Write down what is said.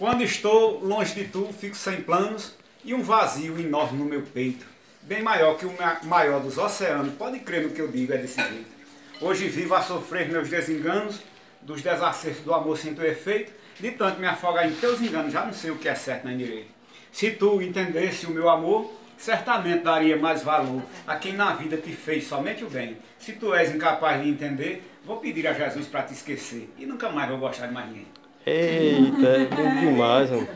Quando estou longe de tu, fico sem planos e um vazio enorme no meu peito, bem maior que o maior dos oceanos. Pode crer no que eu digo, é desse jeito. Hoje vivo a sofrer meus desenganos, dos desacertos do amor sinto efeito, de tanto me afogar em teus enganos, já não sei o que é certo nem direito. Se tu entendesse o meu amor, certamente daria mais valor a quem na vida te fez somente o bem. Se tu és incapaz de entender, vou pedir a Jesus para te esquecer e nunca mais vou gostar de mais ninguém. Eita, é bom demais, mano.